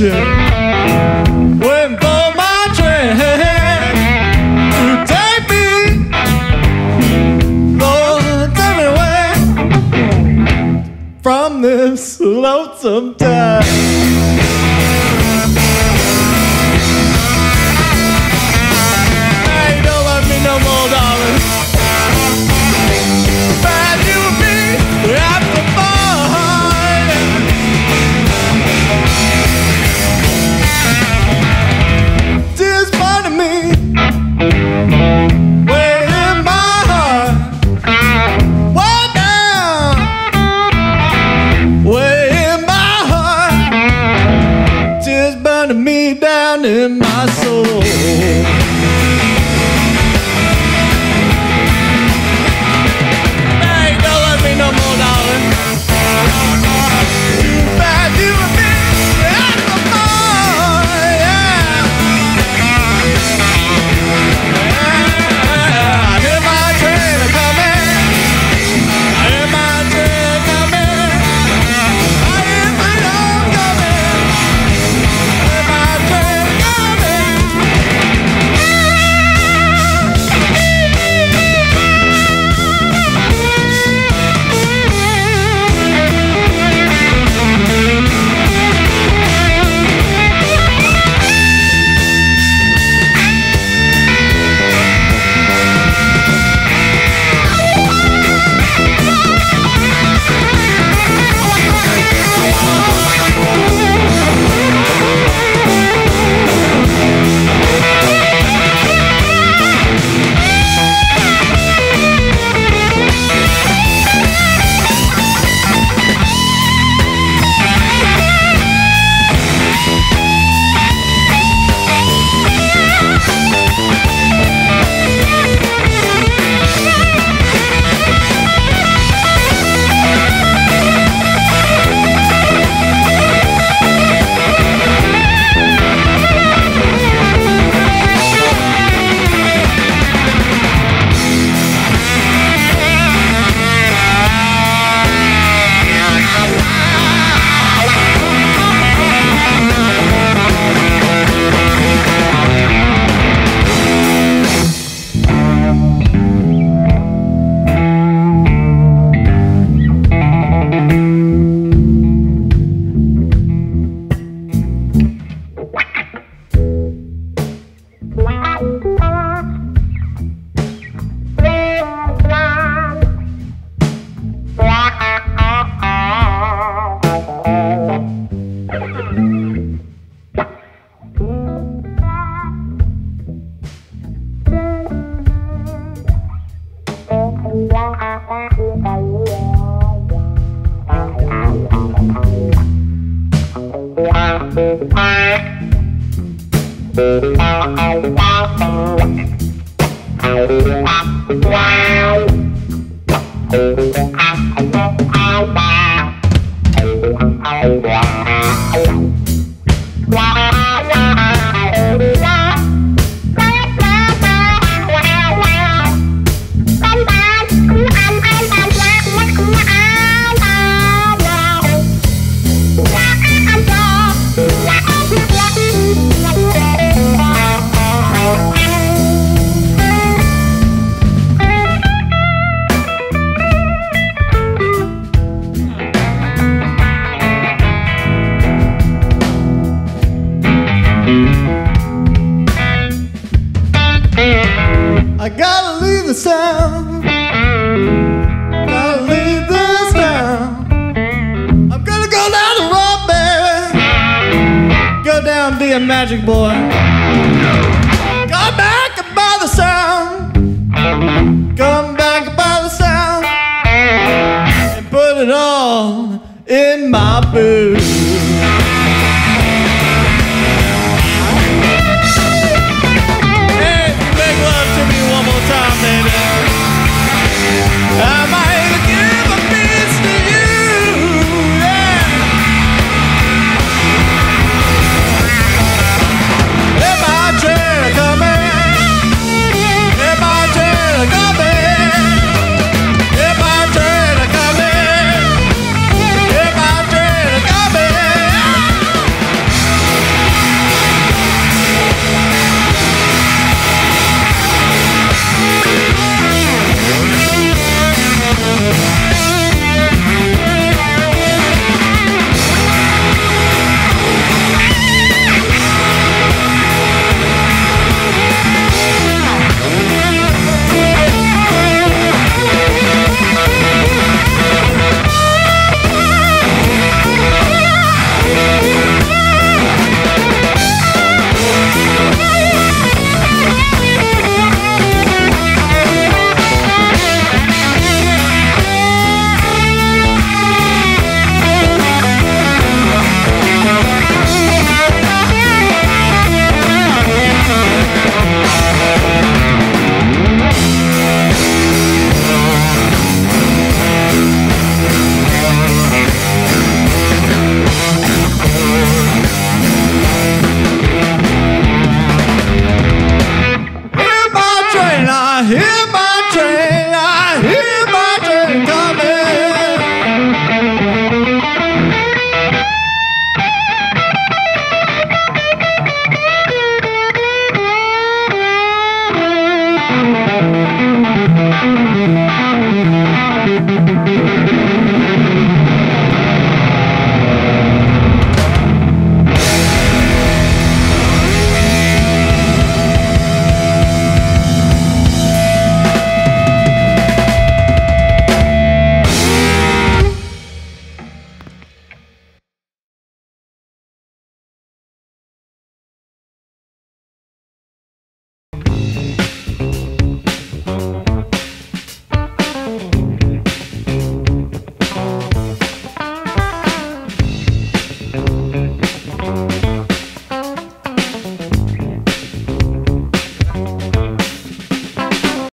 train I leave this town. I'm gonna go down the road, baby. Go down, be a magic boy. Come back by the sound. Come back by the sound. And put it all in my boots. hear my